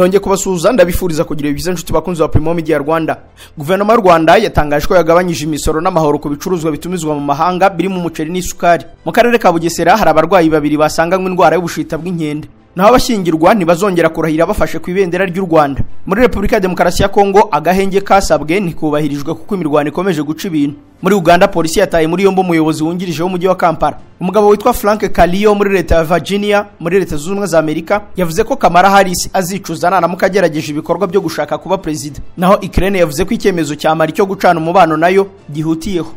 nongeye kubasuhuza ndabifuriza kugira ibiza inshuti bakunzi ba Primo Media Rwanda. Guverinoma y'u Rwanda yatangaje ko yagabanyije imisoro n'amahoro ku bicuruzwa bitumizwa mu mahanga birimo umuceri n'isukari. Mu karere ka Bugesera hari abarwayi babiri basanganywe indwara y'ubushita bw'inkende. Naho abashyingirwa ntibazongera kurahira bafashe ku ibendera ry'u Rwanda. Muri Repubulika ya Demokarasi ya Kongo agahenge kasabwe ntikubahirijwe kuko imirwano ikomeje guca ibintu. Muri Uganda polisi yataye muri yombi umuyobozi wungirije w'umujyi wa Kampala. Umugabo witwa Frank Kaliyo muri leta ya Virginia muri leta zunze ubumwe za Amerika yavuze ko Kamala Harris azicuza nanamuka agerageje ibikorwa byo gushaka kuba perezida naho Ukraine yavuze ko icyemezo cya Mali cyo gucana umubano na yo gihutiyeho.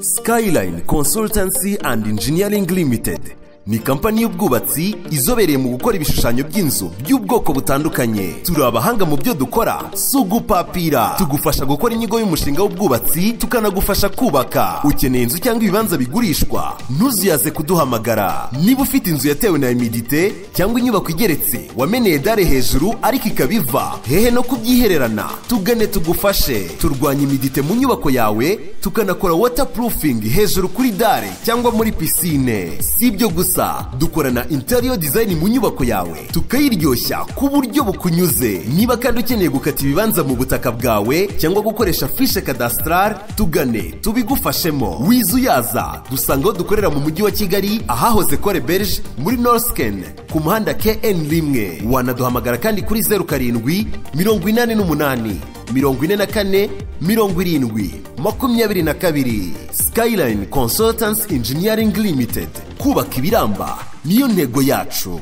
Skyline Consultancy and Engineering Limited. Ni kampani y'ubwubatsi izobereye mu gukora ibishushanyo by'inzu by'ubwoko butandukanye. Turi abahanga mu byo dukora si ugupapira. Tugufasha gukora inyigo y'umushinga w'ubwubatsi tukanagufasha kubaka. Ukeneye inzu cyangwa ibibanza bigurishwa ntuzuyaze kuduhamagara. Niba ufite inzu yatewe na imidite cyangwa inyubako igeretse wameneye dare hejuru ariko ikaba iva hehe no kubyihererana. Tugane tugufashe. Turwanya imidite mu nyubako yawe tukanakora waterproofing hejuru kuri dare cyangwa muri pisine. Si ibyo gusa dukorana interior design mu nyubako yawe. Tukayiryoshya ku buryo bukunyuze. Niba kandi ukeneye gukata ibibanza mu butaka bwawe cyangwa gukoresha fishe cadastral tugane tubigufashemo. Wizuyaza dusanga aho dukorera mu mujyi wa kigali ahahoze kore berge muri norsken. Ku muhanda kn rimwe. Wanaduhamagara kandi kuri zeru karindwi mirongo inani n'umunani mirongo ine na kane mirongo irindwi makumyabiri na kabiri. Skyline consultants engineering limited. Kubaka ibiramba niyo ntego yacu.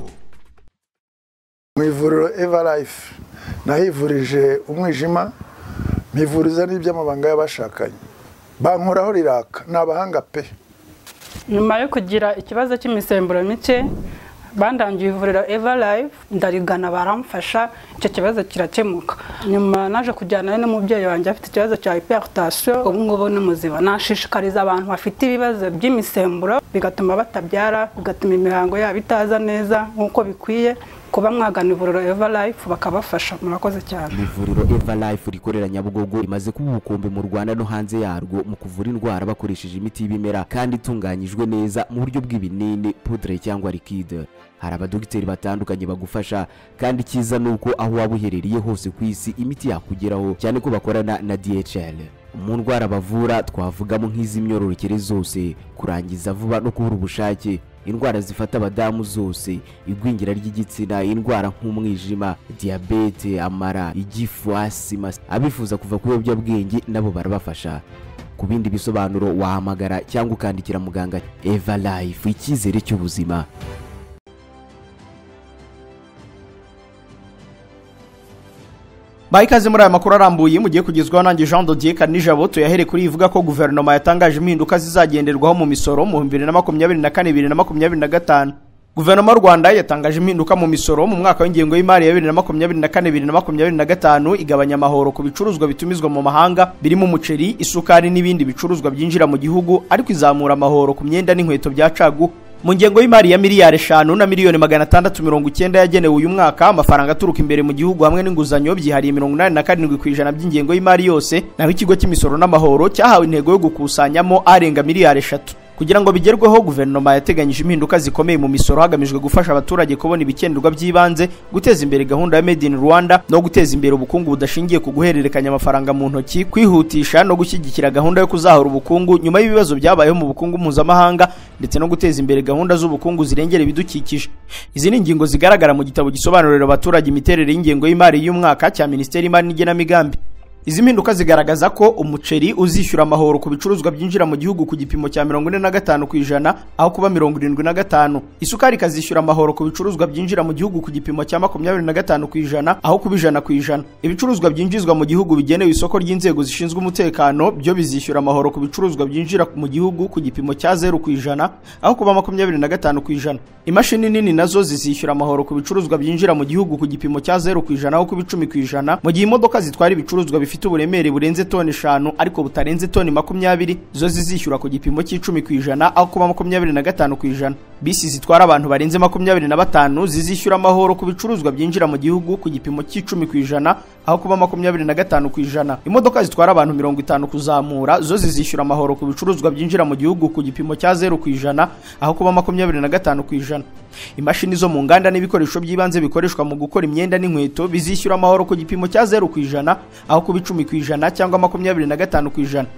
Mu ivuriro eva life nahivurije umwijima mpivuriza n'iby'amabanga y'abashakanye. Bankoraho riraka ni abahanga pe. Nyuma yo kugira ikibazo cy'imisemburo mike bandangiye ivuriro eva live ndarigana baramfasha icyo kibazo kirakemuka. Nyuma naje kujyana n'umubyeyi wanjye afite ikibazo cya hypertension ubu ngubu ni muzima. Nashishikariza abantu bafite ibibazo by'imisemburo bigatuma batabyara bigatuma imihango yabo itaza neza nk'uko bikwiye. Kuba mwagana ivuriro eva life bakabafasha. Murakoze cyane. Ivuriro eva life rikorera nyabugogo rimaze kuba ubukombe mu rwanda no hanze yarwo mu kuvura indwara bakoresheje imiti y'ibimera kandi itunganyijwe neza mu buryo bw'ibinini pudre cyangwa likide hari abadogiteri batandukanye bagufasha kandi icyiza ni uko aho waba uherereye hose ku isi imiti yakugeraho cyane ko bakorana na dhl mu ndwara bavura twavugamo nk'iz'imyororokere zose kurangiza vuba no kubura ubushake. Indwara zifata abadamu zose igwingira ry'igitsina indwara nk'umwijima diyabete amara igifu asima abifuza kuva ku biyobyabwenge nabo barabafasha. Ku bindi bisobanuro wahamagara cyangwa ukandikira muganga eva life icyizere cy'ubuzima. Baha ikaze muri aya makuru arambuye mugiye kugezwaho nanjye jean dodier kanijabo tuyahere kuri ivuga ko guverinoma yatangaje impinduka zizagenderwaho mu misoro mu bibiri na makumyabiri na kane bibiri na makumyabiri na gatanu. Guverinoma y'u rwanda yatangaje impinduka mu misoro mu mwaka w'ingengo y'imari ya bibiri na makumyabiri na kane bibiri na makumyabiri na gatanu igabanya amahoro ku bicuruzwa bitumizwa mu mahanga birimo umuceri isukari n'ibindi bicuruzwa byinjira mu gihugu ariko izamura amahoro ku myenda n'inkweto bya cagu mu ngengo y'imari ya miliyari eshanu na miliyoni magana atandatu mirongo icyenda yagenewe uyu mwaka amafaranga aturuka imbere mu gihugu hamwe n'inguzanyo byihariye mirongo inani na karindwi ku ijana by'ingengo y'imari yose naho ikigo cy'imisoro n'amahoro cyahawe intego yo gukusanyamo arenga miliyari eshatu. Kugira ngo bigerweho guverinoma yateganyije impinduka zikomeye mu misoro hagamijwe gufasha abaturage kubona ibikenerwa by'ibanze guteza imbere gahunda ya made in rwanda no guteza imbere ubukungu budashingiye ku guhererekanya amafaranga mu ntoki kwihutisha no gushyigikira gahunda yo kuzahura ubukungu nyuma y'ibibazo byabayeho mu bukungu mpuzamahanga ndetse no guteza imbere gahunda z'ubukungu zirengera ibidukikije. Izi ni ingingo zigaragara mu gitabo gisobanurira abaturage imiterere y'ingengo y'imari y'umwaka cya minisiteri y'imari n'igenamigambi. Izi mpinduka zigaragaza ko umuceri uzishyura amahoro ku bicuruzwa byinjira mu gihugu ku gipimo cya mirongo ine na gatanu ku ijana aho kuba mirongo irindwi na gatanu. Isukari ikazishyura amahoro ku bicuruzwa byinjira mu gihugu ku gipimo cya makumyabiri na gatanu ku ijana aho kuba ijana ku ijana. Ibicuruzwa byinjizwa mu gihugu bigenewe isoko ry'inzego zishinzwe umutekano byo bizishyura amahoro ku bicuruzwa byinjira mu gihugu ku gipimo cya zeru ku ijana aho kuba makumyabiri na gatanu ku ijana. Imashini nini na zo zizishyura amahoro ku bicuruzwa byinjira mu gihugu ku gipimo cya zeru ku ijana aho kuba icumi ku ijana. Mu gihe imodoka zitwara ibicuruzwa bifite uburemere burenze toni eshanu ariko butarenze toni makumyabiri zo zizishyura ku gipimo cy'icumi ku ijana aho kuba makumyabiri na gatanu ku ijana. Bisi zitwara abantu barenze makumyabiri na batanu zizishyura amahoro ku bicuruzwa byinjira mu gihugu ku gipimo cy'icumi ku ijana aho kuba makumyabiri na gatanu ku ijana. Imodoka zitwara abantu mirongo itanu kuzamura zo zizishyura amahoro ku bicuruzwa byinjira mu gihugu ku gipimo cya zeru ku ijana aho kuba makumyabiri na gatanu ku ijana. Imashini zo mu nganda n'ibikoresho by'ibanze bikoreshwa mu gukora imyenda n'inkweto bizishyura amahoro ku gipimo cya zeru ku ijana aho kuba icumi ku ijana cyangwa makumyabiri na gatanu ku ijana.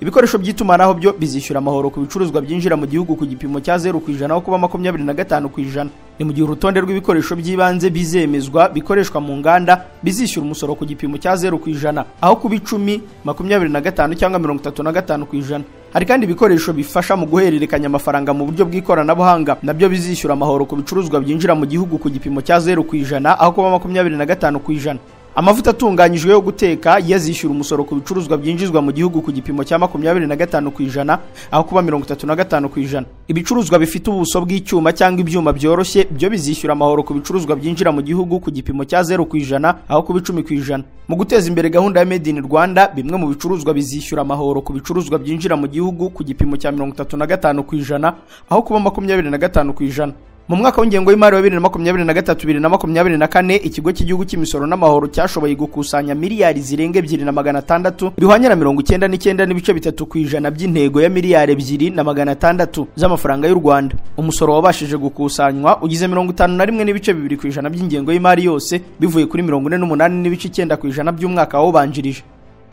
Ibikoresho by'itumanaho byo bizishyura amahoro ku bicuruzwa byinjira mu gihugu ku gipimo cya zeru ku ijana aho kuba makumyabiri na gatanu ku ijana. Ni mu gihe urutonde rw'ibikoresho by'ibanze bizemezwa bikoreshwa mu nganda bizishyura umusoro ku gipimo cya zeru ku ijana aho kuba icumi makumyabiri na gatanu cyangwa mirongo itatu na gatanu ku ijana. Hari kandi ibikoresho bifasha mu guhererekanya amafaranga mu buryo bw'ikoranabuhanga. Nabyo bizishyura amahoro ku bicuruzwa byinjira mu gihugu ku gipimo cya zeru ku ijana aho kuba makumyabiri na gatanu ku ijana amavuta atunganyijwe yo guteka yazishyura umusoro ku bicuruzwa byinjizwa mu gihugu ku gipimo cya makumyabiri na gatanu ku ijana aho kuba mirongo itatu na gatanu ku ijana. Ibicuruzwa bifite ubuso bw'icyuma cyangwa ibyuma byoroshye byo bizishyura amahoro ku bicuruzwa byinjira mu gihugu ku gipimo cya zeru ku ijana aho kuba icumi ku ijana. Mu guteza imbere gahunda ya made in rwanda bimwe mu bicuruzwa bizishyura amahoro ku bicuruzwa byinjira mu gihugu ku gipimo cya mirongo itatu na gatanu ku ijana aho kuba makumyabiri na gatanu ku ijana. Mu mwaka w'ingengo y'imari wa bibiri na makumyabiri na gatatu bibiri na makumyabiri na kane ikigo cy'igihugu cy'imisoro n'amahoro cyashoboye gukusanya miliyari zirenga ebyiri na magana atandatu bihwanye na mirongo icyenda n'icyenda n'ibice bitatu ku ijana by'intego ya miliyari ebyiri na magana atandatu z'amafaranga y'u rwanda. Umusoro wabashije gukusanywa ugize mirongo itanu na rimwe n'ibice bibiri ku ijana by'ingengo y'imari yose bivuye kuri mirongo ine n'umunani n'ibice icyenda ku ijana by'umwaka wawubanjirije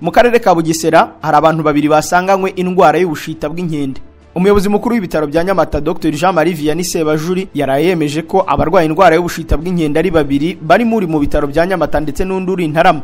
mu karere ka bugesera hari abantu babiri basanganywe indwara y'ubushita bw'inkende. Umuyobozi mukuru w'ibitaro bya nyamata dr. Jean marie vianney sebajuri yaraye yemeje ko abarwaye indwara y'ubushita bw'inkende ari babiri barimo uri mu bitaro bya nyamata ndetse n'undi uri intarama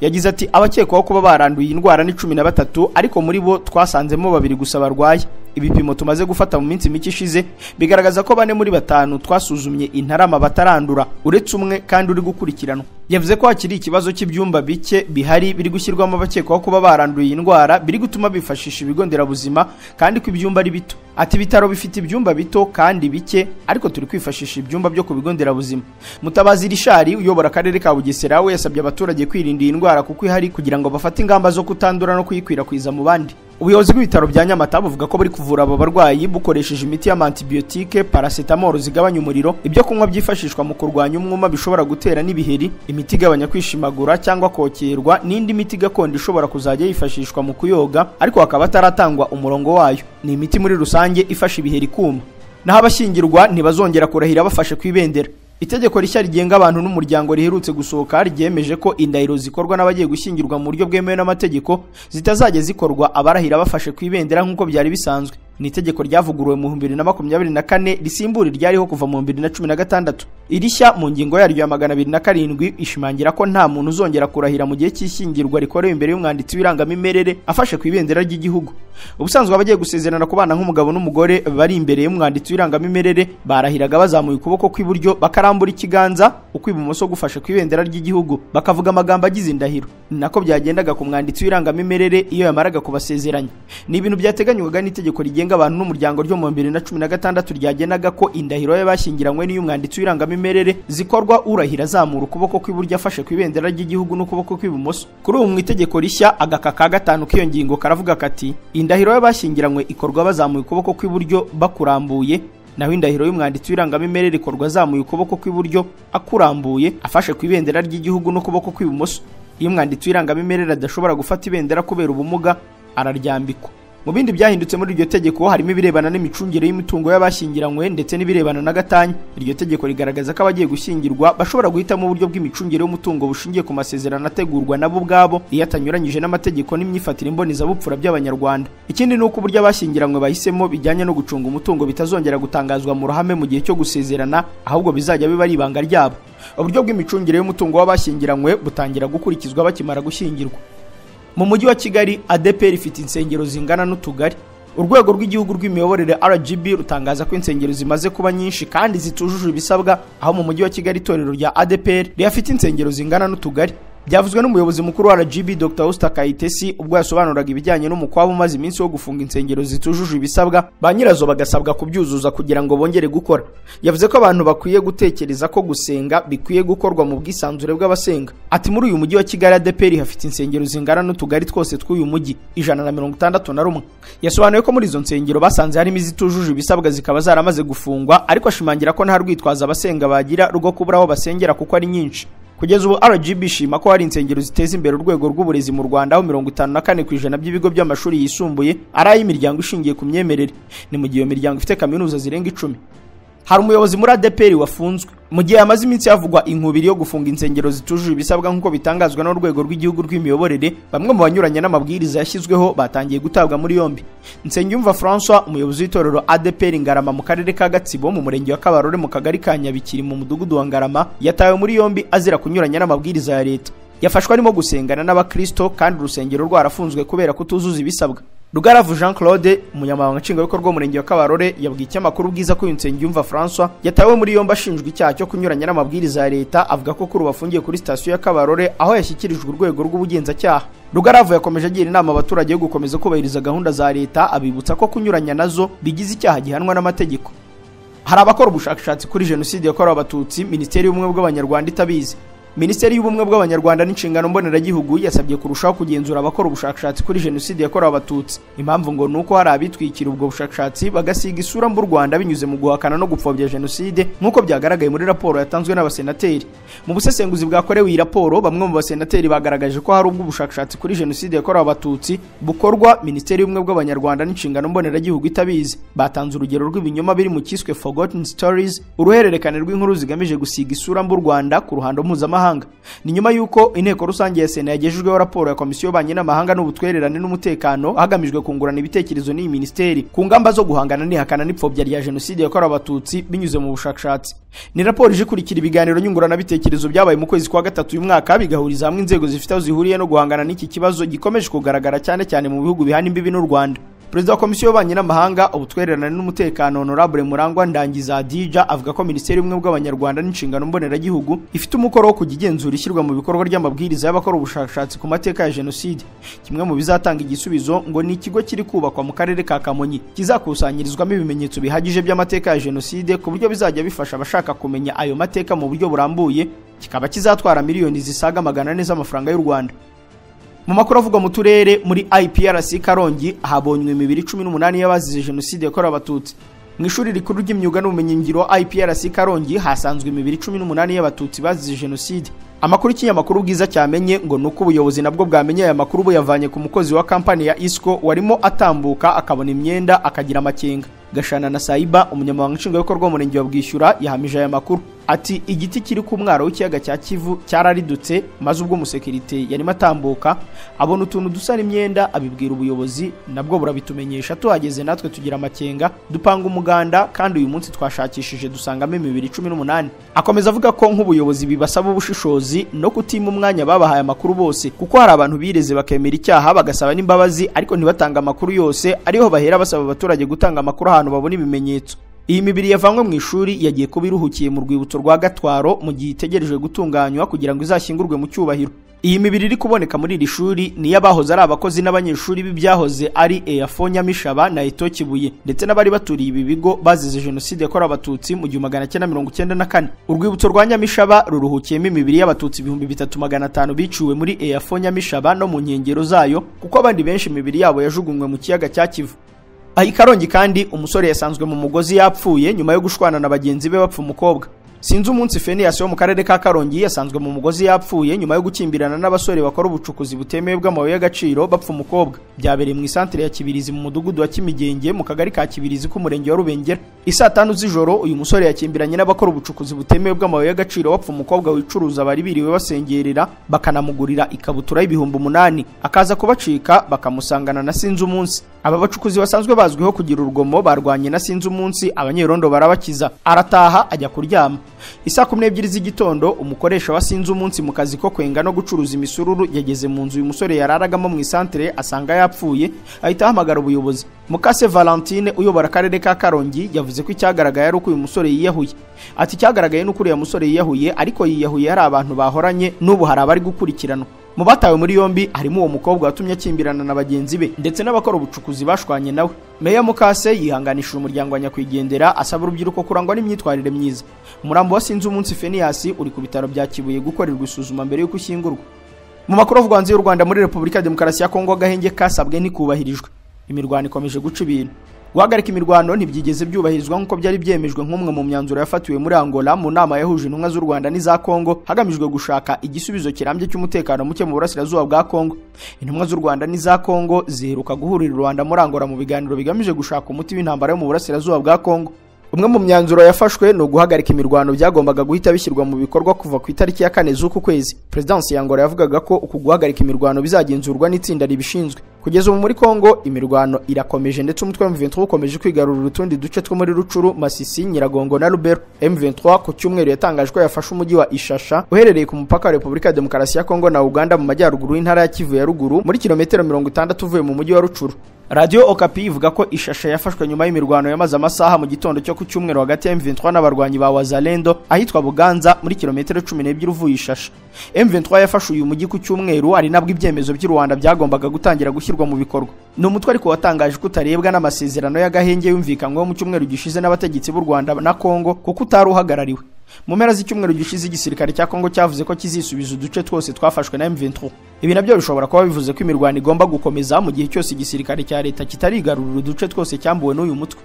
yagize ati abakekwaho kuba baranduye iyi ndwara ni cumi na batatu ariko muri bo twasanzemo babiri gusa barwaye. Ibipimo tumaze gufata mu minsi mike ishize bigaragaza ko bane muri batanu twasuzumye intarama batarandura. Uretse umwe kandi uri gukurikiranwa. Yavuze ko hakiri ikibazo cy'ibyumba bike bihari biri gushyirwamo abakekwaho kuba baranduye iyi ndwara biri gutuma bifashisha ibigo nderabuzima kandi ko ibyumba ari bito. Ati ibitaro bifite ibyumba bito kandi bike ariko turi kwifashisha ibyumba byo ku bigo nderabuzima. Mutabazi rishari uyobora akarere ka bugesera we yasabye abaturage kwirinda iyi ndwara kuko ihari kugira ngo bafate ingamba zo kutandura no kuyikwirakwiza mu bandi. Ubuyobozi bw'ibitaro bya nyamata buvuga ko buri kuvura aba barwayi bukoresheje imiti y'amantibiyotike paracetamol zigabanya umuriro ibyo kunywa byifashishwa mu kurwanya umwuma bishobora gutera n'ibiheri imiti igabanya kwishimagura cyangwa kokerwa n'indi miti gakondo ishobora kuzajya yifashishwa mu kuyoga ariko hakaba hataratangwa umurongo wayo. Ni imiti muri rusange ifasha ibiheri kuma. Naho abashyingirwa ntibazongera kurahira bafashe ku ibendera. Itegeko rishya rigenga abantu n'umuryango riherutse gusohoka ryemeje ko indahiro zikorwa n'abagiye gushyingirwa mu buryo bwemewe n'amategeko zitazajya zikorwa. Abarahira bafashe ku ibendera nk'uko byari bisanzwe. Ni itegeko ryavuguruwe mu bibiri na makumyabiri na kane risimbura iryariho kuva mu bibiri na cumi na gatandatu. Irishya mu ngingo yaryo ya magana abiri na karindwi ishimangira ko nta muntu uzongera kurahira mu gihe cy'ishyingirwa rikorewe imbere y'umwanditsi w'irangamimerere afashe ku ibendera ry'igihugu. Ubusanzwe abagiye gusezerana ku bana nk'umugabo n'umugore bari imbere y'umwanditsi w'irangamimerere barahiraga bazamuye ukuboko kw'iburyo bakarambura ikiganza ukw'ibumoso gufashe ku ibendera ry'igihugu. Bakavuga amagambo agize indahiro. Nako byagendaga ku mwanditsi w'irangamimerere iyo yamaraga kubasezeranya. Ni ibintu byateganywaga n'itegeko rigenga abantu n'umuryango ryo mu bibiri na cumi na gatandatu ryagenaga ko indahiro y'abashyingiranywe n'iy'umwanditsi w'irangamimerere zikorwa urahira azamura ukuboko kw'iburyo afashe ku ibendera ry'igihugu n'ukuboko kw'ibumoso. Kuri ubu mu itegeko rishya agaka ka gatanu k'iyo ngingo karavuga kati indahiro y'abashyingiranywe ikorwa bazamuye ukuboko kw'iburyo bakurambuye. Naho indahiro y'umwanditsi w'irangamimerere ikorwa azamuye ukuboko kw'iburyo akurambuye afashe ku ibendera ry'igihugu n'ukuboko kw'ibumoso. Iyo umwanditsi w'irangamimerere adashobora gufata ibendera kubera ubumuga araryambikwa. Mu bindi byahindutse muri iryo tegeko harimo ibirebana n'imicungire y'imitungo y'abashyingiranywe ndetse n'ibirebana na gatanya iryo tegeko rigaragaza ko abagiye gushyingirwa bashobora guhitamo uburyo bw'imicungire y'umutungo bushingiye ku masezerano ategurwa nabo ubwabo iyo atanyuranyije n'amategeko n'imyifatire mbonezabupfura by'abanyarwanda. Ikindi ni uko uburyo abashyingiranywe bahisemo bijyanye no gucunga umutungo bitazongera gutangazwa mu ruhame mu gihe cyo gusezerana ahubwo bizajya biba ari ibanga ryabo. Uburyo bw'imicungire y'umutungo w'abashyingiranywe butangira gukurikizwa bakimara gushyingirwa. Mu mujyi wa kigali adepr ifite insengero zingana n'utugari. Urwego rw'igihugu rw'imiyoborere rgb rutangaza ko insengero zimaze kuba nyinshi kandi zitujuje ibisabwa aho mu mujyi wa kigali itorero rya adepr rihafite insengero zingana n'utugari. Byavuzwe n'umuyobozi mukuru wa rgb dr. Usta kayitesi ubwo yasobanuraga ibijyanye n'umukwabo umaze iminsi wo gufunga insengero zitujuje ibisabwa ba nyirazo bagasabwa kubyuzuza kugira ngo bongere gukora. Yavuze ko abantu bakwiye gutekereza ko gusenga bikwiye gukorwa mu bwisanzure bw'abasenga. Ati muri uyu mujyi wa kigali adeperi hafite insengero zingana n'utugari twose tw'uyu mujyi ijana na mirongo itandatu na rumwe. Yasobanuye ko muri izo nsengero basanze harimo izitujuje ibisabwa zikaba zaramaze gufungwa ariko ashimangira ko nta rwitwazo abasenga bagira rwo kubura aho basengera kuko ari nyinshi. Kugeza ubu rgb ishima ko hari insengero ziteza imbere urwego rw'uburezi mu rwanda aho mirongo itanu na kane ku ijana by'ibigo by'amashuri yisumbuye ari ay'imiryango ishingiye ku myemerere. Ni mu gihe iyo miryango ifite kaminuza zirenga icumi. Hari umuyobozi muri adeperi wafunzwe. Mu gihe hamaze iminsi havugwa inkubiri yo gufunga insengero zitujuje ibisabwa nk'uko bitangazwa n'urwego rw'igihugu rw'imiyoborere bamwe mu banyuranye n'amabwiriza yashyizweho batangiye gutabwa muri yombi. Nsengiyumva francois umuyobozi w'itorero adeperi ngarama mu karere ka gatsibo mu murenge wa kabarore mu kagari ka nyabikiri mu mudugudu wa ngarama yatawe muri yombi azira kunyuranya n'amabwiriza ya leta. Yafashwe arimo gusengana n'abakristo kandi urusengero rwarafunzwe kubera kutuzuza ibisabwa. Rugaravu jean claude umunyamabanga nshingwabikorwa w'umurenge wa kabarore yabwiye ikinyamakuru bwiza ko nsengiyumva francois yatawe muri yombi ashinjwa icyaha cyo kunyuranya n'amabwiriza ya leta avuga ko kuri ubu afungiye kuri sitasiyo ya kabarore aho yashyikirijwe urwego rw'ubugenzacyaha. Rugaravu yakomeje agira inama abaturage yo gukomeza kubahiriza gahunda za leta abibutsa ko kunyuranya na zo bigize icyaha gihanwa n'amategeko. Hari abakora ubushakashatsi kuri jenoside yakorewe abatutsi minisiteri y'ubumwe bw'abanyarwanda itabizi. Minisiteri y'ubumwe bw'abanyarwanda n'inshingano mboneragihugu yasabye kurushaho kugenzura abakora ubushakashatsi kuri jenoside yakorewe abatutsi. Impamvu ngo ni uko hari abitwikira ubwo bushakashatsi bagasiga isura mbu rwanda binyuze mu guhakana no gupfobya jenoside nk'uko byagaragaye muri raporo yatanzwe n'abasenateri. Mu busesenguzi bwakorewe iyi raporo bamwe mu basenateri bagaragaje ko hari ubwo ubushakashatsi kuri jenoside yakorewe abatutsi bukorwa minisiteri y'ubumwe bw'abanyarwanda n'inshingano mboneragihugu itabizi. Batanze urugero rw'ibinyoma biri mu cyiswe forgotten stories uruhererekane rw'inkuru zigamije gusiga isura mbu rwanda ku ruhando mpuzamahanga. Ni nyuma y'uko inteko rusange ya sena yagejejweho raporo ya komisiyo y'ububanyi n'amahanga n'ubutwererane n'umutekano hagamijwe kungurana ibitekerezo n'iyi minisiteri. Ku ngamba zo guhangana n'ihakana n'ipfobya rya jenoside yakorewe abatutsi binyuze mu bushakashatsi. Ni raporo ije ikurikira ibiganiro nyunguranabitekerezo byabaye mu kwezi kwa gatatu uyu mwaka bigahuriza hamwe inzego zifite aho zihuriye no guhangana n'iki kibazo gikomeje kugaragara cyane cyane mu bihugu bihana imbibi n'u rwanda. Perezida wa komisiyo y'ububanyi n'amahanga ubutwererane n'umutekano honorable murangwa ndangiza adija avuga ko minisiteri y'ubumwe bw'abanyarwanda n'inshingano mboneragihugu ifite umukoro wo kujya igenzura ishyirwa mu bikorwa ry'amabwiriza y'abakora ubushakashatsi ku mateka ya jenoside. Kimwe mu bizatanga igisubizo ngo ni ikigo kiri kubakwa mu karere ka kamonyi. Kizakusanyirizwamo ibimenyetso bihagije by'amateka ya jenoside ku buryo bizajya bifasha abashaka kumenya ayo mateka mu buryo burambuye kikaba kizatwara miliyoni zisaga magana ane z'amafaranga y'u rwanda. Mu makuru avugwa mu turere muri IPRC Karongi habonywe imibiri cumi n'umunani y'abazize jenoside yakorewe abatutsi. Mu ishuri rikuru ry'imyuga n'ubumenyingiro IPRC Karongi hasanzwe imibiri cumi n'umunani y'abatutsi bazize jenoside. Amakuru y'ikinyamakuru bwiza cyamenye ngo ni uko ubuyobozi nabwo bwamenye aya makuru buyavanye ku mukozi wa kampani ya isco warimo atambuka akabona imyenda akagira amakenga. Gashana na saiba umunyamabanga nshingwabikorwa w'umurenge wa bwishyura yahamije aya makuru. Ati igiti kiri ku mwaro w'ikiyaga cya kivu cyararidutse maze ubwo umusekirite yarimo atambuka abona utuntu dusa n'imyenda abibwira ubuyobozi nabwo burabitumenyesha. Tuhageze natwe tugira amakenga dupanga umuganda kandi uyu munsi twashakishije dusangamo imibiri cumi n'umunani. Akomeza avuga ko nk'ubuyobozi bibasaba ubushishozi no kutima umwanya babahaye amakuru bose kuko hari abantu bireze bakemera icyaha bagasaba n'imbabazi ariko ntibatange amakuru yose ariho bahera basaba abaturage gutanga amakuru ahantu babona ibimenyetso. Iyi mibiri yavanywe mu ishuri yagiye kuba iruhukiye mu rwibutso rwa gatwaro mu gihe itegerejwe gutunganywa kugira ngo izashyingurwe mu cyubahiro. Iyi mibiri iri kuboneka muri iri shuri niyo abahoze ari abakozi n'abanyeshuri b'ibyahoze ari eyafo nyamishaba na itokibuye ndetse n'abari baturiye ibi bigo bazize jenoside yakorewe abatutsi mu gihumbi magana cyenda mirongo icyenda na kane. Urwibutso rwa nyamishaba ruruhukiyemo imibiri y'abatutsi ibihumbi bitatu magana atanu biciwe muri eyafo nyamishaba no mu nkengero zayo kuko abandi benshi imibiri yabo yajugunywe mu kiyaga cya kivu i karongi kandi umusore yasanzwe mu mugozi yapfuye nyuma yo gushwana na bagenzi be bapfa umukobwa. Sinzi umunsi feniyasi wo mu karere ka karongi yasanzwe mu mugozi yapfuye nyuma yo gukimbirana n'abasore bakora ubucukuzi butemewe bw'amabuye y'agaciro bapfa umukobwa. Byabereye mu isantere ya kibirizi mu mudugudu wa kimigenge mu kagari ka kibirizi k'umurenge wa rubengera. Isaa tanu z'ijoro uyu musore yakimbiranye n'abakora ubucukuzi butemewe bw'amabuye y'agaciro bapfa umukobwa wicuruza bari biriwe basengerera bakanamugurira ikabutura y'ibihumbi umunani. Akaza kubacika bakamusangana na sinzi umunsi. Aba bacukuzi basanzwe bazwiho kugira urugomo barwanye na sinzi umunsi abanyerondo barabakiza arataha ajya kuryama isaa kumi n'ebyiri z'igitondo umukoresha wa sinzi umunsi mu kazi ko kwenga no gucuruza imisururu yageze mu nzu uyu musore yararagamo mu isantere asanga yapfuye ahita ahamagara ubuyobozi mukase valentine uyobora akarere ka karongi yavuze ko icyagaragaye ari uko uyu musore yiyahuye ati icyagaragaye ni uko uriya musore yiyahuye ariko yiyahuye hari abantu bahoranye n'ubu hari abari gukurikiranwa mu batawe muri yombi harimo uwo mukobwa watumye akimbirana na bagenzi be ndetse n'abakora ubucukuzi bashwanye nawe meya mukase yihanganishije umuryango wa nyakwigendera asaba urubyiruko kurangwa n'imyitwarire myiza. Umurambo wa sinzi umunsi feniyasi uri ku bitaro bya kibuye gukorerwa isuzuma mbere y'uko ushyingurwa. Mu makuru avugwa hanze y'u rwanda muri repubulika ya demokarasi ya kongo agahenge kasabwe ntikubahirijwe imirwano ikomeje guca ibintu. Guhagarika imirwano ntibyigeze byubahirizwa nk'uko byari byemejwe nk'umwe mu myanzuro yafatiwe muri angola mu nama yahuje intumwa z'u rwanda n'iza kongo hagamijwe gushaka igisubizo kirambye cy'umutekano muke mu burasirazuba bwa kongo intumwa z'u rwanda n'iza kongo ziheruka guhurira u rwanda muri angola mu biganiro bigamije gushaka umuti w'intambara yo mu burasirazuba bwa kongo umwe mu myanzuro yafashwe ni uguhagarika imirwano byagombaga guhita bishyirwa mu bikorwa kuva ku itariki ya kane z'uku kwezi. Perezidansi ya ngora yavugaga ko uku guhagarika imirwano bizagenzurwa n'itsinda ribishinzwe. Kugeza ubu muri kongo imirwano irakomeje ndetse umutwe wa M23 ukomeje kwigarurira utundi duce two muri rucuru masisi nyiragongo na rubero M23 ku cyumweru yatangaje ko yafashe umujyi wa ishasha uherereye ku mupaka wa repubulika ya demokarasi ya kongo na uganda mu majyaruguru y'intara ya kivu ya ruguru muri kilometero mirongo itandatu uvuye mu mujyi wa rucuru radiyo okapi ivuga ko ishasha yafashwe nyuma y'imirwano yamaze amasaha mu gitondo cyo ku cyumweru hagati ya M23 n'abarwanyi ba wazalendo ahitwa buganza muri kilometero cumi n'ebyiri uvuye ishasha. M23 yafashe uyu mujyi ku cyumweru ari nabwo ibyemezo by'u Rwanda byagombaga gutangira gushyirwa mu bikorwa. Ni umutwe ariko watangaje ko utarebwa n'amasezerano y'agahenge yumvikanyweho mu cyumweru gishize n'abategetsi b'u Rwanda na Kongo kuko utari uhagarariwe. Mu mpera z'icyumweru gishize igisirikare cya Kongo cyavuze ko kizisubiza uduce twose twafashwe na M23. Ibi na byo bishobora kuba bivuze ko imirwano igomba gukomeza mu gihe cyose igisirikare cya leta kitarigarurira uduce twose cyambuwe n'uyu mutwe.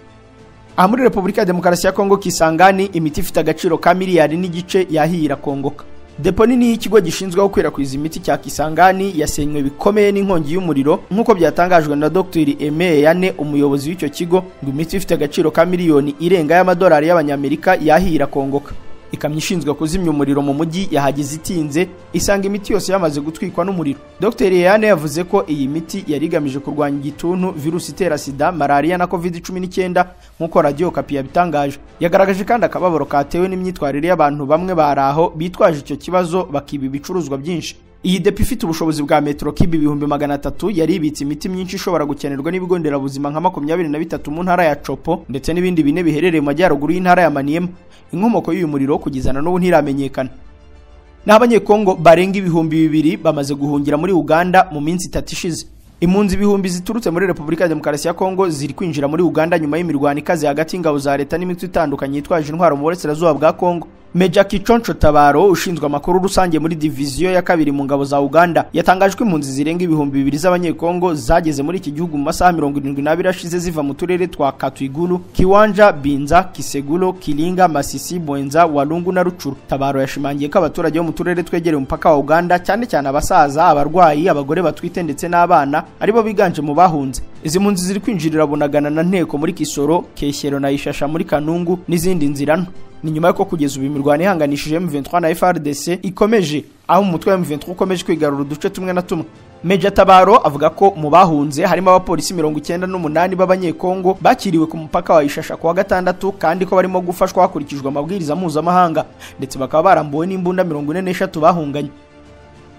Aha muri repubulika ya demokarasi ya kongo kisangani imiti ifite agaciro ka miliyari n'igice yahiye irakongoka depo nini y'ikigo gishinzwe gukwirakwiza imiti cya kisangani yasenywe bikomeye n'inkongi y'umuriro nk'uko byatangajwe na dr. Eme yane umuyobozi w'icyo kigo ngo imiti ifite agaciro ka miliyoni irenga y'amadolari y'abanyamerika yahiye irakongoka ikamyo ishinzwe kuzimya umuriro mu mujyi yahageze itinze isanga imiti yose yamaze gutwikwa n'umuriro. Dr. Yane yavuze ko iyi miti yari igamije kurwanya igituntu virusi itera sida malariya na covid cumi n'icyenda nk'uko radiyo kapi yabitangaje. Yagaragaje kandi akababaro katewe n'imyitwarire y'abantu bamwe bari aho bitwaje icyo kibazo bakiba ibicuruzwa byinshi. Iyi depo ifite ubushobozi bwa metero kibi ibihumbi magana atatu yari ibitse imiti myinshi ishobora gukenerwa n'ibigo nderabuzima nka makumyabiri na bitatu mu ntara ya copo ndetse n'ibindi bine biherereye mu majyaruguru y'intara ya maniyema. Inkomoko y'uyu muriro kugeza na n'ubu ntiramenyekana. Naho abanyekongo barenga ibihumbi bibiri bamaze guhungira muri uganda mu minsi itatu ishize. Impunzi ibihumbi ziturutse muri repubulika ya demokarasi ya kongo ziri kwinjira muri uganda nyuma y'imirwano ikaze hagati y'ingabo za leta n'imitwe itandukanye yitwaje intwaro mu burasirazuba bwa kongo meja kiconco tabaro ushinzwe amakuru rusange muri diviziyo ya kabiri mu ngabo za uganda yatangaje ko impunzi zirenga ibihumbi bibiri z'abanyekongo zageze muri iki gihugu mu masaha mirongo irindwi n'abiri ashize ziva mu turere twa katwiguru kiwanja binza kiseguro kiringa masisi bwenza walungu na rucuru tabaro yashimangiye ko abaturage bo mu turere twegereye umupaka wa uganda cyane cyane abasaza abarwayi abagore batwite ndetse n'abana ari bo biganje mu bahunze. Izi mpunzi ziri kwinjirira bunagana na nteko muri kisoro keshyero na ishasha muri kanungu n'izindi nzira nto. Ni nyuma y'uko kugeza ubu imirwano ihanganishije M23 na FRDC ikomeje aho umutwe wa M23 ukomeje kwigarura uduce tumwe na tumwe. Meja Tabaro avuga ko mu bahunze harimo abapolisi mirongo icyenda n'umunani b'abanyekongo bakiriwe ku mupaka wa Ishasha kuwa gatandatu kandi ko barimo gufashwa hakurikijwe amabwiriza mpuzamahanga ndetse bakaba barambuwe n'imbunda mirongo ine n'eshatu bahunganye.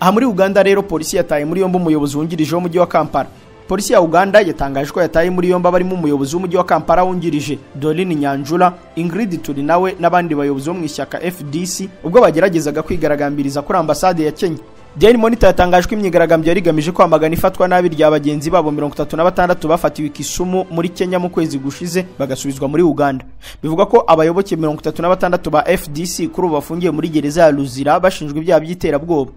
Aha muri Uganda rero polisi yataye muri yombi umuyobozi wungirije w'umujyi wa Kampala. Polisi ya uganda yatangaje ko yataye muri yombi abarimo umuyobozi w'umujyi wa kampala wungirije dorine nyanjura ingrid turi nawe n'abandi bayobozi bo mu ishyaka fdc ubwo bageragezaga kwigaragambiriza kuri ambasade ya kenya. Daily monitor yatangaje ko imyigaragambyo yari igamije kwamagana ifatwa nabi rya bagenzi babo mirongo itatu na batandatu bafatiwe kisumu muri kenya mu kwezi gushize bagasubizwa muri uganda. Bivugwa ko abayoboke mirongo itatu na batandatu ba fdc kuri ubu bafungiye muri gereza ya luzira bashinjwa ibyaha by'iterabwoba.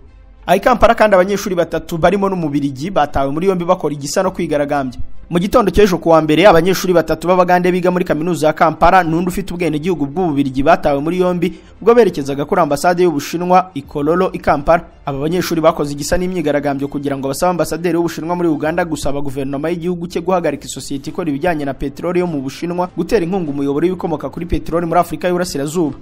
Aho kampala kandi abanyeshuri batatu barimo n'umubirigi batawe muri yombi bakora igisa no kwigaragambya. Mu gitondo cy'ejo kuwa mbere abanyeshuri batatu b'abagande biga muri kaminuza ya kampala n'undi ufite ubwenegihugu bw'ububirigi batawe muri yombi ubwo berekezaga kuri ambasade y'ubushinwa ikololo i kampala. Aba banyeshuri bakoze igisa n'imyigaragambyo kugira ngo basabe ambasaderi w'ubushinwa muri uganda gusaba guverinoma y'igihugu cye guhagarika isosiyete ikora ibijyanye na peteroli yo mu bushinwa gutera inkunga umuyoboro w'ibikomoka kuri peteroli muri afurika y'uburasirazuba.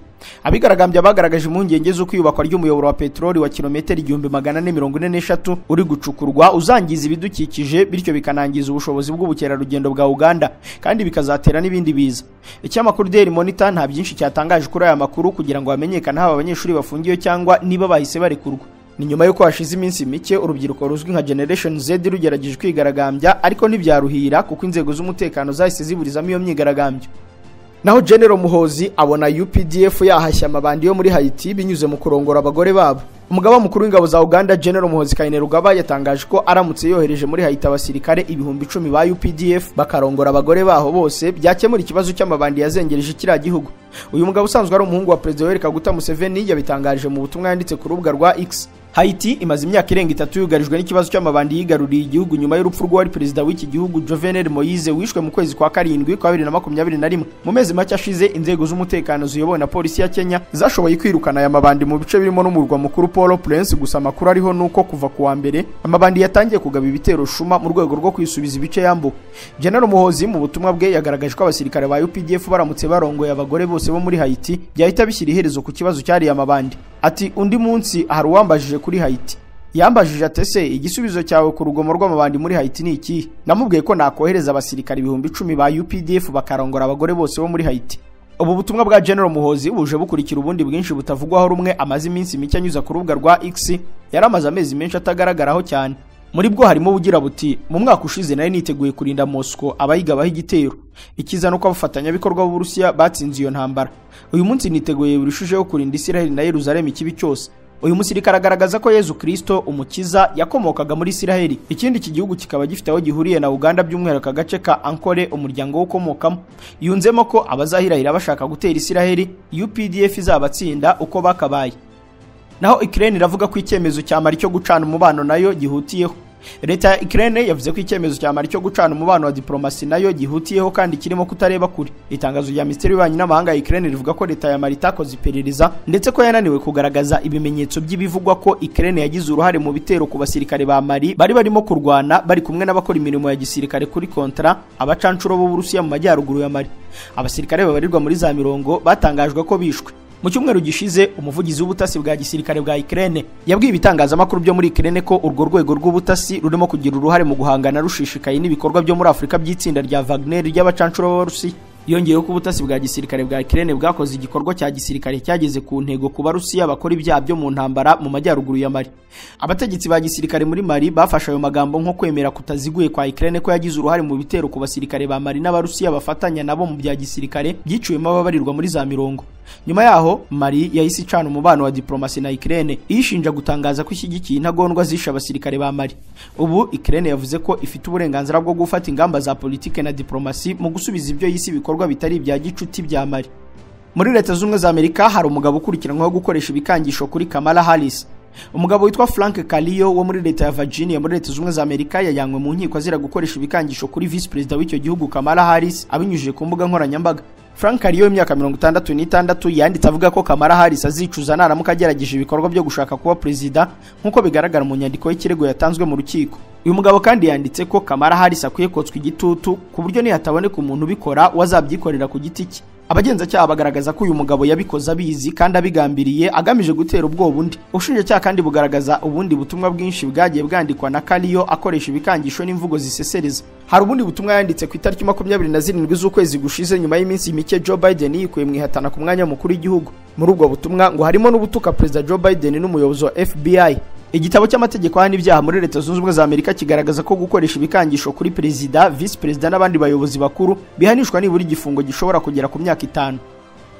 Abigaragambya bagaragaje impungenge z'uko iyubakwa ry'umuyoboro wa peteroli wa kilometero igihumbi magana ane mirongo ine n'eshatu uri gucukurwa uzangiza ibidukikije bityo bikanangiza ubushobozi bw'ubukerarugendo bwa uganda kandi bikazatera n'ibindi biza. Icyamakuru daily monitor nta byinshi cyatangaje kuri aya makuru kugira ngo hamenyekane aho abanyeshuri bafungiwe cyangwa niba bahise barekurwa ni nyuma y'uko hashize iminsi mike urubyiruko ruzwi nka generation z rugerageje kwigaragambya ariko ntibyaruhira kuko inzego z'umutekano zahise ziburizamo iyo myigaragambyo. Naho General Muhozi abona UPDF yahashya amabandi yo muri Haiti binyuze mu kurongora abagore babo. Umugaba mukuru w'ingabo za Uganda General Muhozi Kainerugaba yatangaje ko aramutse yohereje muri Haiti abasirikare ibihumbi icumi ba UPDF bakarongora abagore baho bose byakemura ikibazo cy'amabandi yazengereje kiriya gihugu. Uyu mugabo usanzwe ari umuhungu wa Perezida Yoweri Kaguta Museveni yabitangaje mu butumwa yanditse ku rubuga rwa X. Haiti imaze imyaka irenga itatu yugarijwe n'ikibazo cy'amabandi yigaruriye igihugu nyuma y'urupfu rw'uwari perezida w'iki gihugu Jovenel Moise wishwe mu kwezi kwa karindwi kwa bibiri na makumyabiri na rimwe. Mu mezi make ashize inzego z'umutekano ziyobowe na polisi ya Kenya zashoboye kwirukana aya mabandi mu bice birimo n'umurwa mukuru Port-au-Prince gusa amakuru ariho nuko kuva ku wa mbere amabandi yatangiye kugaba ibitero shuma mu rwego rwo kwisubiza ibice yambuwe General Muhozi mu butumwa bwe yagaragaje ko abasirikare ba UPDF baramutse barongoye abagore bose bo muri Haiti byahita bishyira iherezo ku kibazo cyariye amabandi ati undi munsi hari uwambajije kuri Haiti. Yambajije ati ese igisubizo cyawe ku rugomo rw'amabandi muri Haiti ni ikihe? Namubwiye ko nakohereza abasirikare ibihumbi icumi ba UPDF bakarongora abagore bose bo muri Haiti. Ubu butumwa bwa General Muhozi buje bukurikira ubundi bwinshi butavugwaho rumwe amaze iminsi mike anyuza ku rubuga rwa X yari amaze amezi menshi atagaragaraho cyane. Muri bwo harimo bugira buti mu mwaka ushize nari niteguye kurinda Moscow abayigabaho igitero. Ikiza nuko abafatanyabikorwa b'Uburusiya batsinze iyo ntambara. Uyu munsi niteguye birushijeho kurinda Isiraheli na Yerusalemu ikibi cyose. Uyu musirikare agaragaza ko Yezu Kristo umukiza yakomokaga muri Isiraheli. Ikindi iki gihugu kikaba gifite aho gihuriye na Uganda by'umwihariko agace ka Ankole umuryango ukomokamo. Yunzemo ko abazahirahira bashaka gutera Isiraheli UPDF izabatsinda uko bakabaye. Naho Ukraine iravuga ko icyemezo cya Mali cyo gucana umubano na yo gihutiyeho. Leta ya Ukraine yavuze ko icyemezo cya Mali cyo gucana umubano wa diplomasi na yo gihutiyeho kandi kirimo kutareba kure. Itangazo rya Minisiteri y'Ububanyi n'Amahanga ya Ukraine rivuga ko leta ya Mali itakoze iperereza ndetse ko yananiwe kugaragaza ibimenyetso by'ibivugwa ko Ukraine yagize uruhare mu bitero ku basirikare ba Mali bari barimo kurwana bari kumwe n'abakora imirimo ya gisirikare kuri kontra abacancuro b'Uburusiya mu majyaruguru ya Mali. Abasirikare babarirwa muri za mirongo batangajwe ko bishwe. Mu cyumweru gishize umuvugizi w'ubutasi bwa gisirikare bwa Ukraine yabwiye ibitangazamakuru byo muri Ukraine ko urwo rwego rw'ubutasi rurimo kugira uruhare mu guhangana rushishikaye n'ibikorwa byo muri Afurika by'itsinda rya Wagner ry'abacancuro b'Abarusiya yongeyeho ko ubutasi bwa gisirikare bwa Ukraine bwakoze igikorwa cya gisirikare cyageze ku ntego ku Barusiya bakora ibyaha byo mu ntambara mu majyaruguru ya Mali. Abategetsi ba gisirikare muri Mali bafashe ayo magambo nko kwemera kutaziguye kwa Ukraine ko yagize uruhare mu bitero ku basirikare ba Mali n'Abarusiya bafatanya nabo mu bya gisirikare byiciwemo ababarirwa muri za mirongo. Nyuma yaho Mali yahise icana umubano wa diplomasi na Ukraine ishinja gutangaza ko ishyigikiye intagondwa zishe abasirikare ba Mali ubu Ukraine yavuze ko ifite uburenganzira bwo gufata ingamba za politike na diplomasi mu gusubiza ibyo yise ibikorwa bitari ibya gicuti bya Mali muri leta z'ubumwe za Amerika hari umugabo ukurikiranyweho gukoresha ibikangisho kuri Kamala Harris. Umugabo witwa Frank Calio wo muri leta ya Virginia muri leta z'ubumwe za Amerika yajyanywe mu nkiko azira gukoresha ibikangisho kuri vice perezida w'icyo gihugu Kamala Harris abinyujije ku mbuga nkoranyambaga. Frank Ariyo w'imyaka mirongo itandatu n'itandatu yanditse avuga ko Kamara Harris azicuza naramuka agerageje ibikorwa byo gushaka kuba perezida nk'uko bigaragara mu nyandiko y'ikirego yatanzwe mu rukiko. Uyu mugabo kandi yanditse ko Kamara Harris akwiye kotswa igitutu ku buryo nihataboneka umuntu ubikora wazabyikorera ku giti cye abagenzacyaha bagaragaza ko uyu mugabo yabikoze abizi kandi abigambiriye agamije gutera ubwoba undi. Ubushinjacyaha kandi bugaragaza ubundi butumwa bwinshi bwagiye bwandikwa na Kaliyo akoresha ibikangisho n'imvugo zisesereza. Hari ubundi butumwa yanditse ku itariki makumyabiri na zirindwi z'ukwezi gushize nyuma y'iminsi mike Joe Biden yikuye mu ihatana ku mwanya mukuru w'igihugu. Muri ubwo butumwa ngo harimo n'ubutuka perezida Joe Biden n'umuyobozi wa FBI igitabo cy'amategeko ahana ibyaha muri leta zunze ubumwe za amerika kigaragaza ko gukoresha ibikangisho kuri perezida visi perezida n'abandi bayobozi bakuru bihanishwa nibura igifungo gishobora kugera ku myaka itanu.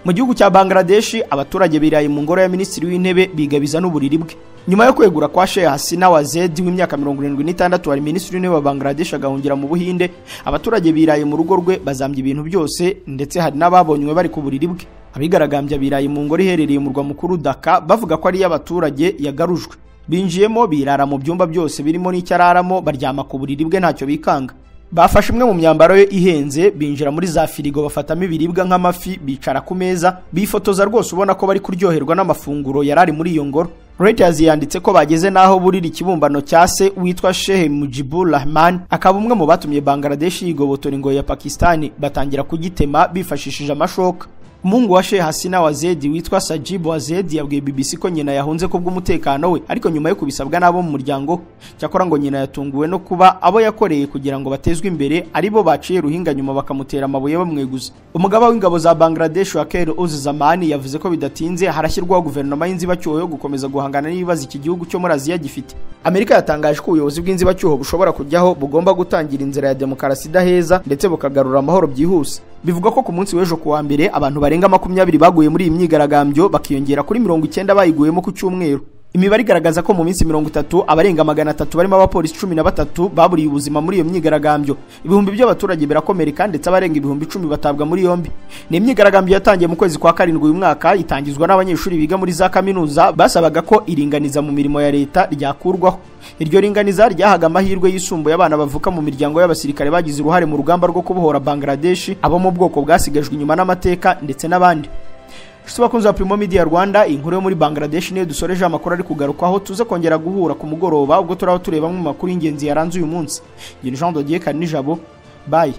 Mu gihugu cya bangladeshi abaturage biraye mu ngoro ya minisitiri w'intebe bigabiza n'uburiri bwe. Nyuma yo kwegura kwa shehe hasina wazedi w'imyaka mirongo irindwi n'itandatu wari minisitiri w'intebe wa bangladesh agahungira mu buhinde. Abaturage biraye mu rugo rwe bazambya ibintu byose ndetse hari n'ababonywe bari ku buriri bwe. Abigaragambya biraye mu ngoro iherereye mu murwa mukuru daka bavuga ko ari iy'abaturage yagarujwe binjiyemo birara mu byumba byose birimo n'icyo araramo baryama ku buriri bwe ntacyo bikanga. Bafashe imwe mu myambaro ye ihenze binjira muri za firigo bafatamo ibiribwa nk'amafi bicara ku meza bifotoza rwose ubona ko bari kuryoherwa n'amafunguro yari ari muri iyo ngoro. Reuters yanditse ko bageze n'aho burira ikibumbano cya se witwa Sheikh Mujibur Rahman akaba umwe mu batumye Bangladesh yigobotora ingoyi ya Pakistani batangira kugitema bifashishije amashoka. Umuhungu wa Sheikh Hasina Wazedi witwa Sajib Wazedi yabwiye BBC ko nyina yahunze ko bw'umutekano we. Ariko nyuma yo kubisabwa n'abo mu muryango cyakora ngo nyina yatunguwe no kuba abo yakoreye kugira ngo batezwe imbere ari bo baciye ruhinga nyuma bakamutera amabuye bamweguza. Umugaba w'ingabo za Bangladesh Waker Uz Zamani yavuze ko bidatinze harashyirwaho guverinoma y'inzibacyuho yo gukomeza guhangana n'ibibazo iki gihugu cyo muri Aziya gifite. Amerika yatangaje ko ubuyobozi bw'inzibacyuho bushobora kujyaho bugomba gutangira inzira ya demokarasi idaheza ndetse bukagarura amahoro byihuse. Bivugwa ko ku munsi w'ejo kuwa mbere abantu barenga makumyabiri baguye muri iyi myigaragambyo bakiyongera kuri mirongo icyenda bayiguyemo ku cyumweru. Imibare igaragaza ko mu minsi mirongo itatu abarenga magana atatu barimo abapolisi cumi na batatu baburiye ubuzima muri iyo myigaragambyo. Ibihumbi by'abaturage birakomereka ndetse abarenga ibihumbi icumi batabwa muri yombi. Ni imyigaragambyo yatangiye mu kwezi kwa karindwi uyu mwaka itangizwa n'abanyeshuri biga muri za kaminuza basabaga ko iringaniza mu mirimo ya leta ryakurwaho. Iryo ringaniza ryahaga amahirwe yisumbuye abana bavuka mu miryango y'abasirikare bagize uruhare mu rugamba rwo kubohora bangladeshi abo mu bwoko bwasigajwe inyuma n'amateka ndetse n'abandi Nshuti bakunzi ba Primo Media Rwanda inkuru yo muri Bangladesh niyo dusoreje amakuru ari kugarukwaho tuze kongera guhura ku mugoroba ubwo turaba tureba mu makuru y'ingenzi yaranze uyu munsi. Ni Jean Dodier Kanijabo. Bye.